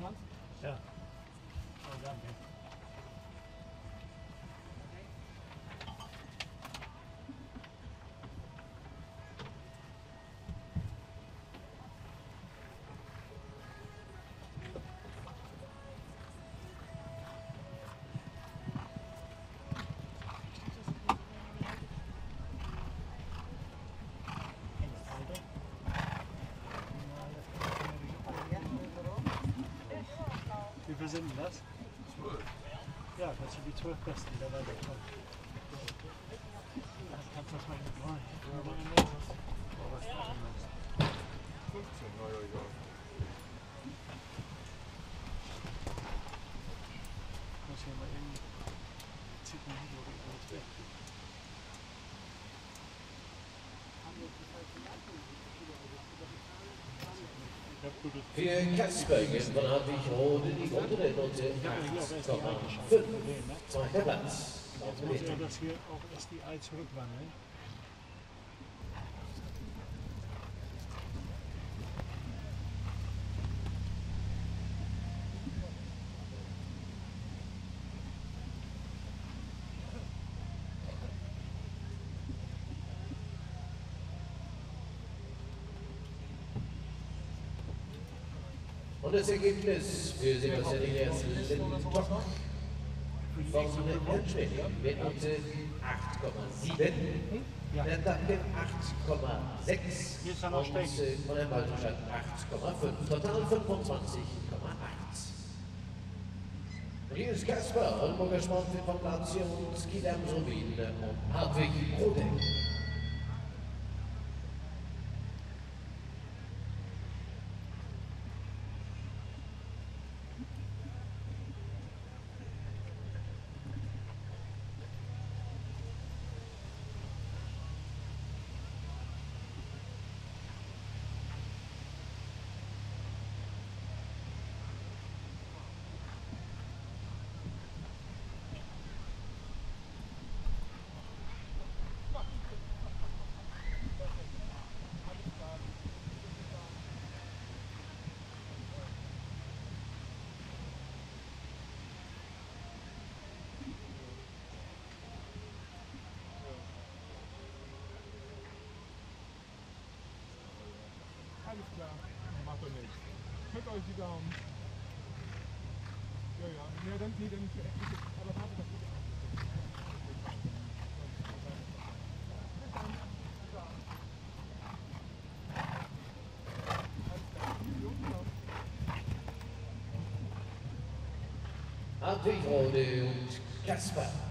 Yeah. Oh, well done, man. Sind denn das? Zwölf. Ja, das sind die zwölf Besten, die da weiterkommen. Das kannst du das mal mitmachen. Oh, Für Katzbergen von Hartwig Rode die untere Note 8,5. Zweiter Platz. Muss man das hier auch erst die Ei zurückwandeln. Und das Ergebnis für Sebastian Elias sind top. Bosnien Elbschwäche mit Note 8,7. Dann Danken 8,6 und von der Baltenstadt 8,5. Total 25,8. Rius Kasper, Olburger Sportfilm von Nation, Skidam Rubin und Hartwig Rodeck. Alles klar, macht doch nichts. Drückt euch die Daumen. Ja, ja. Nee, dann, nee, dann, aber warte, das ist Hartwig Rode und Casper.